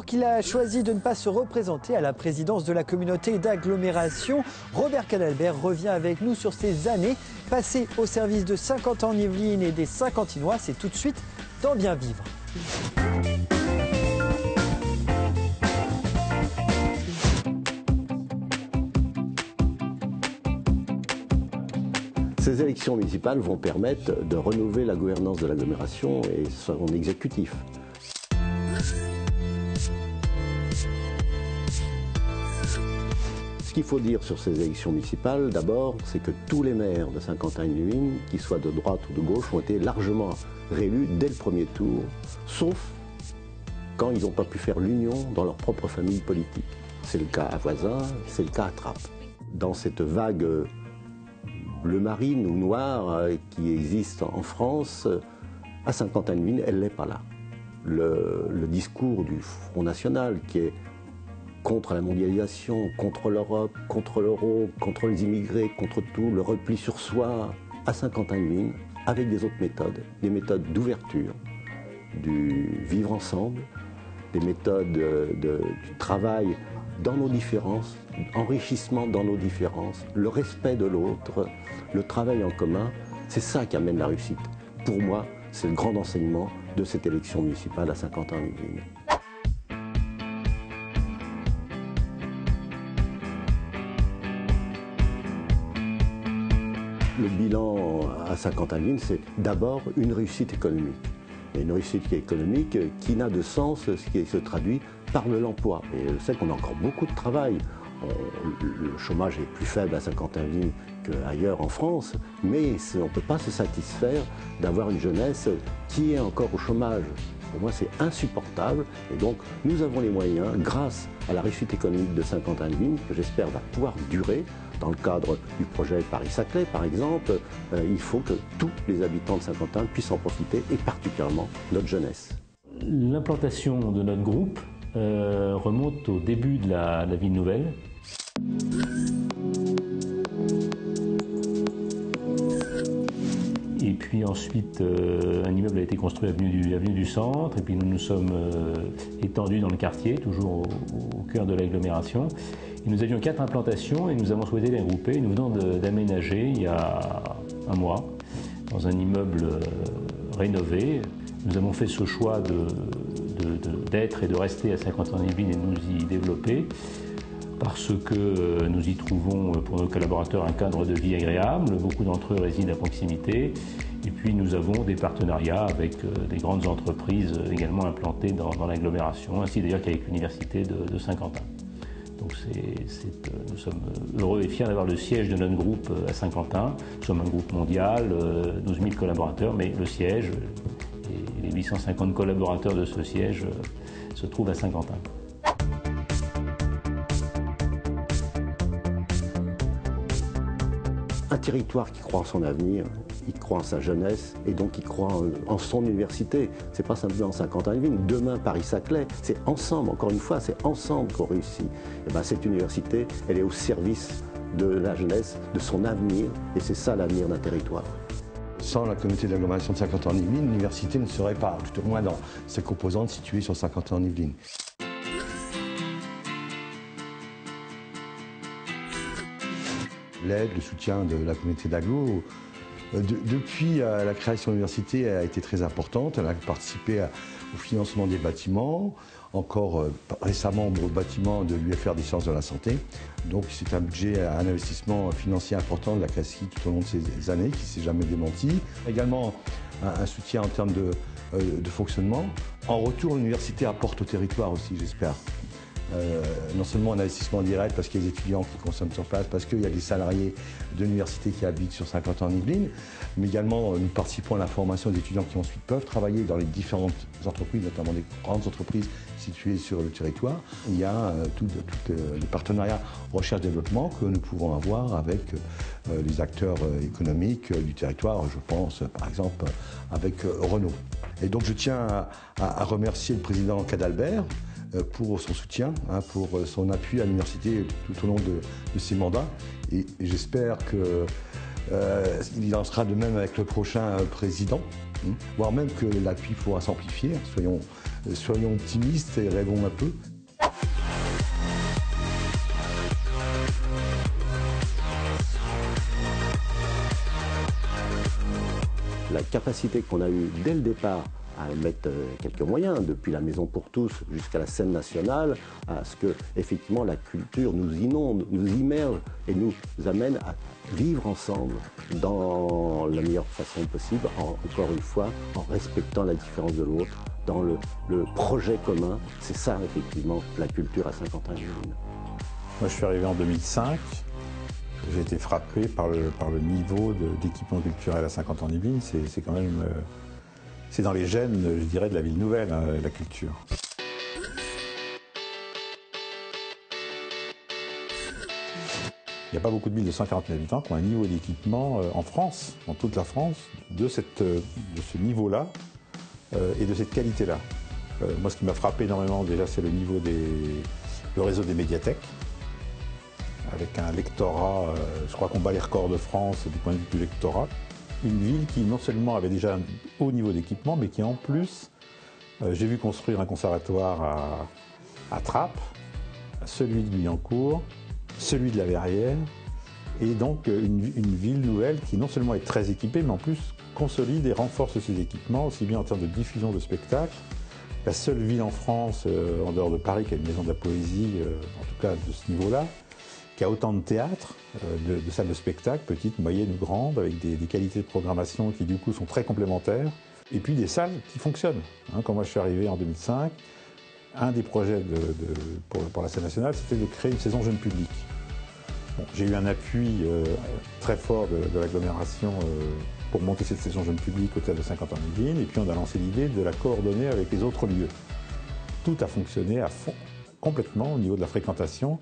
Alors qu'il a choisi de ne pas se représenter à la présidence de la communauté d'agglomération, Robert Cadalbert revient avec nous sur ses années passées au service de 50 ans en Yvelines et des 50inois. C'est tout de suite dans Bien Vivre. Ces élections municipales vont permettre de renouveler la gouvernance de l'agglomération et son exécutif. Ce qu'il faut dire sur ces élections municipales, d'abord, c'est que tous les maires de Saint-Quentin-Yvelines, qu'ils soient de droite ou de gauche, ont été largement réélus dès le premier tour, sauf quand ils n'ont pas pu faire l'union dans leur propre famille politique. C'est le cas à Voisin, c'est le cas à Trappes. Dans cette vague bleu marine ou noire euh, qui existe en France, à Saint-Quentin-Yvelines, elle n'est pas là. Le, discours du Front National qui est contre la mondialisation, contre l'Europe, contre l'euro, contre les immigrés, contre tout, le repli sur soi, à Saint-Quentin-Yvelines, avec des autres méthodes, des méthodes d'ouverture, du vivre ensemble, des méthodes de, de, du travail dans nos différences, enrichissement dans nos différences, le respect de l'autre, le travail en commun, c'est ça qui amène la réussite. Pour moi, c'est le grand enseignement de cette élection municipale à Saint-Quentin-en-Yvelines. Le bilan à Saint-Quentin-en-Yvelines, c'est d'abord une réussite économique. Une réussite économique qui n'a de sens, ce qui se traduit par l'emploi. Et sais qu'on a encore beaucoup de travail. Le chômage est plus faible à Saint-Quentin-Ville qu'ailleurs en France, mais on ne peut pas se satisfaire d'avoir une jeunesse qui est encore au chômage. Pour moi, c'est insupportable. Et donc, nous avons les moyens, grâce à la réussite économique de Saint-Quentin-Ville, que j'espère va pouvoir durer. Dans le cadre du projet Paris-Saclay, par exemple, euh, il faut que tous les habitants de Saint-Quentin puissent en profiter, et particulièrement notre jeunesse. L'implantation de notre groupe euh, remonte au début de la, ville nouvelle. Et puis ensuite, euh, un immeuble a été construit à l'avenue du, avenue du Centre, et puis nous nous sommes étendus dans le quartier, toujours au cœur de l'agglomération. Nous avions quatre implantations et nous avons souhaité les regrouper. Nous venons d'aménager il y a un mois dans un immeuble euh, rénové. Nous avons fait ce choix d'être et de rester à 50 ans et nous y développer parce que nous y trouvons pour nos collaborateurs un cadre de vie agréable, beaucoup d'entre eux résident à proximité, et puis nous avons des partenariats avec des grandes entreprises également implantées dans, l'agglomération, ainsi d'ailleurs qu'avec l'Université de Saint-Quentin. Donc c'est, nous sommes heureux et fiers d'avoir le siège de notre groupe à Saint-Quentin. Nous sommes un groupe mondial, 12 000 collaborateurs, mais le siège et les 850 collaborateurs de ce siège se trouvent à Saint-Quentin. un territoire qui croit en son avenir, il croit en sa jeunesse et donc il croit en, en son université. C'est pas simplement Saint-Quentin-Yvelines. Demain, Paris-Saclay, c'est ensemble, encore une fois, c'est ensemble qu'on réussit. Et ben, cette université, elle est au service de la jeunesse, de son avenir, et c'est ça l'avenir d'un territoire. Sans la communauté d'agglomération de Saint-Quentin-en-Yvelines, l'université ne serait pas, tout au moins dans ses composantes situées sur Saint-Quentin-en-Yvelines. l'aide, le soutien de la communauté d'Aglo. De, depuis euh, la création de l'université a été très importante. Elle a participé au financement des bâtiments, encore euh, récemment au bâtiment de l'UFR des sciences de la santé. Donc c'est un budget, un investissement financier important de la CASI tout au long de ces années qui ne s'est jamais démenti. Également un, soutien en termes euh, de fonctionnement. En retour, l'université apporte au territoire aussi, j'espère. Euh, non seulement un investissement direct parce qu'il y a des étudiants qui consomment sur place, parce qu'il y a des salariés de l'université qui habitent sur 50 ans en Yvelines, mais également euh, nous participons à la formation des étudiants qui ensuite peuvent travailler dans les différentes entreprises, notamment des grandes entreprises situées sur le territoire. Il y a euh, euh, les partenariats recherche-développement que nous pouvons avoir avec les acteurs économiques du territoire, je pense par exemple avec Renault. Et donc je tiens à remercier le président Cadalbert, pour son soutien, hein, pour son appui à l'université tout au long de, ses mandats. Et, et j'espère qu'il euh, en sera de même avec le prochain président, hein, voire même que l'appui pourra s'amplifier. Soyons soyons optimistes et rêvons un peu. La capacité qu'on a eue dès le départ à mettre euh, quelques moyens, depuis la Maison pour tous jusqu'à la scène nationale, à ce que effectivement la culture nous inonde, nous immerge et nous amène à vivre ensemble dans la meilleure façon possible, encore une fois, en respectant la différence de l'autre, dans le, projet commun. C'est ça effectivement la culture à Saint-Quentin-Yvelines. Moi je suis arrivé en 2005. J'ai été frappé par le, par le niveau d'équipement culturel à 50 ans yvelines C'est quand même euh, c'est dans les gènes, je dirais, de la ville nouvelle, hein, la culture. Il n'y a pas beaucoup de villes de 140 000 habitants qui ont un niveau d'équipement euh, en France, en toute la France, de, euh, ce niveau-là euh, et de cette qualité-là. moi, ce qui m'a frappé énormément, déjà, c'est le niveau des, réseau des médiathèques, avec un lectorat, je crois qu'on bat les records de France du point de vue du lectorat une ville qui non seulement avait déjà un haut niveau d'équipement, mais qui en plus, euh, j'ai vu construire un conservatoire à, Trappes, celui de Guyancourt, celui de la Verrière, et donc euh, une, ville nouvelle qui non seulement est très équipée, mais en plus consolide et renforce ses équipements, aussi bien en termes de diffusion de spectacles. La seule ville en France, euh, en dehors de Paris, qui a une maison de la poésie, en tout cas de ce niveau-là, qui a autant de théâtres, euh, de, salles de spectacle, petites, moyennes ou grandes, avec des, qualités de programmation qui du coup sont très complémentaires, et puis des salles qui fonctionnent. Hein, quand moi je suis arrivé en 2005, un des projets pour, la scène nationale, c'était de créer une saison jeune public. J'ai eu un appui euh, très fort de, l'agglomération euh, pour monter cette saison jeune public au théâtre de 50 ans et puis on a lancé l'idée de la coordonner avec les autres lieux. Tout a fonctionné à fond, complètement au niveau de la fréquentation.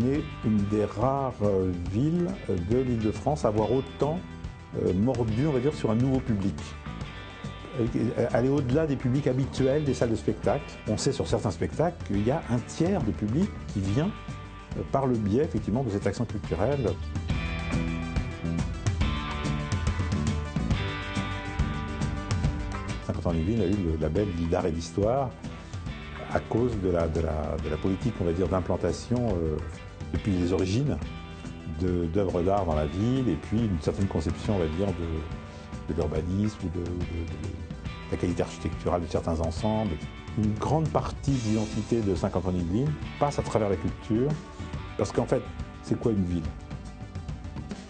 Est une des rares euh, villes euh, de l'île de France à avoir autant euh, mordu, on va dire, sur un nouveau public. Aller au-delà des publics habituels des salles de spectacle. On sait sur certains spectacles qu'il y a un tiers de public qui vient par le biais effectivement de cette action culturelle. saint en yvelines a eu le label d'art et d'histoire à cause de la, de la, politique, on va dire, d'implantation depuis les origines d'œuvres d'art dans la ville et puis une certaine conception, on va dire, de, l'urbanisme ou de, la qualité architecturale de certains ensembles. Une grande partie de l'identité de 50 ans d'Yvelines passe à travers la culture parce qu'en fait, c'est quoi une ville?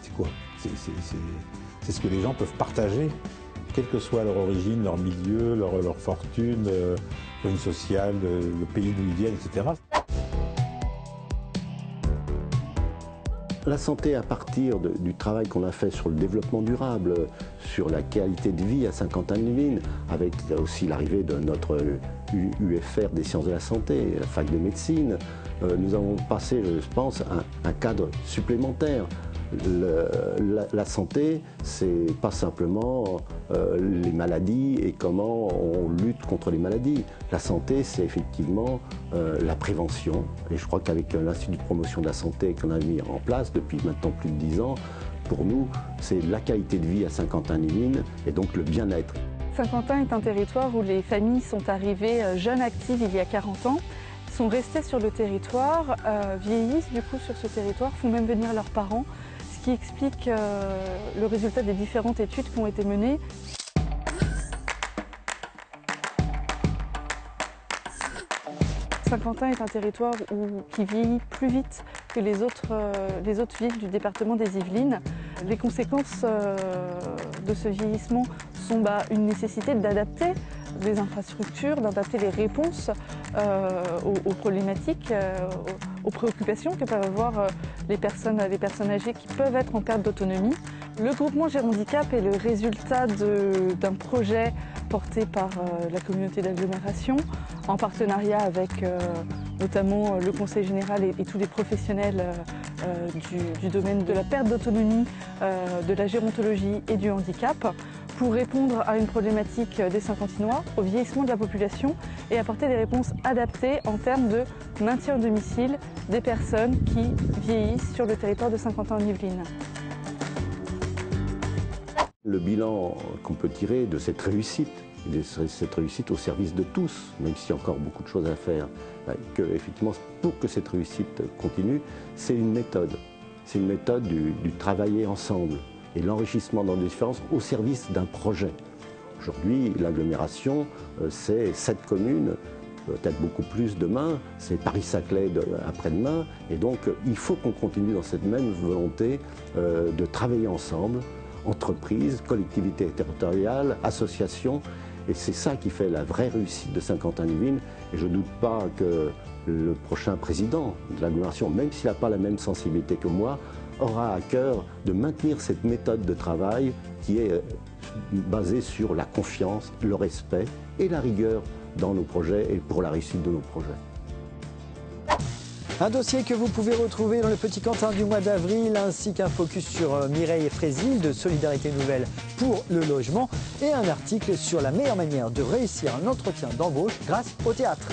C'est quoi? C'est ce que les gens peuvent partager, quelle que soit leur origine, leur milieu, leur, leur fortune, euh, sociale, le pays d'où ils viennent, etc. La santé à partir du travail qu'on a fait sur le développement durable, sur la qualité de vie à Saint-Quentin-de-Livine, avec aussi l'arrivée de notre UFR des sciences de la santé, la fac de médecine, euh, nous avons passé, je pense, un cadre supplémentaire la, santé, c'est pas simplement euh, les maladies et comment on lutte contre les maladies. La santé, c'est effectivement euh, la prévention. Et je crois qu'avec l'Institut de promotion de la santé qu'on a mis en place depuis maintenant plus de 10 ans, pour nous, c'est la qualité de vie à Saint-Quentin-les-Mines et donc le bien-être. Saint-Quentin est un territoire où les familles sont arrivées euh, jeunes actives il y a 40 ans sont restées sur le territoire, vieillissent du coup sur ce territoire, font même venir leurs parents qui explique euh, le résultat des différentes études qui ont été menées. Saint-Quentin est un territoire qui vieillit plus vite que les autres, euh, les autres villes du département des Yvelines. Les conséquences euh, de ce vieillissement sont bah, une nécessité d'adapter des infrastructures, d'adapter les réponses aux, problématiques, aux préoccupations que peuvent avoir euh, les personnes, les personnes âgées qui peuvent être en perte d'autonomie. Le groupement Gérondicap est le résultat d'un projet porté par euh, la communauté d'agglomération en partenariat avec euh, notamment le Conseil général et, tous les professionnels du, domaine de la perte d'autonomie, de la gérontologie et du handicap pour répondre à une problématique des Saint-Quentinois, au vieillissement de la population et apporter des réponses adaptées en termes de maintien au domicile des personnes qui vieillissent sur le territoire de Saint-Quentin-en-Yvelines. Le bilan qu'on peut tirer de cette réussite, de cette réussite au service de tous, même s'il y a encore beaucoup de choses à faire, ben, que effectivement, pour que cette réussite continue, c'est une méthode. C'est une méthode du, du travailler ensemble et l'enrichissement dans les différences au service d'un projet. Aujourd'hui, l'agglomération, euh, c'est sept communes, peut-être beaucoup plus demain, c'est Paris-Saclay après-demain, et donc il faut qu'on continue dans cette même volonté euh, de travailler ensemble, entreprises, collectivités territoriales, associations, et c'est ça qui fait la vraie réussite de Saint-Quentin-Livine, et je ne doute pas que le prochain président de l'agglomération, même s'il n'a pas la même sensibilité que moi, aura à cœur de maintenir cette méthode de travail qui est euh, basée sur la confiance, le respect et la rigueur dans nos projets et pour la réussite de nos projets. Un dossier que vous pouvez retrouver dans le Petit Quentin du mois d'avril, ainsi qu'un focus sur euh, Mireille Frésil de Solidarité Nouvelle pour le logement et un article sur la meilleure manière de réussir un entretien d'embauche grâce au théâtre.